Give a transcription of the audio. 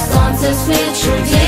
responses featured.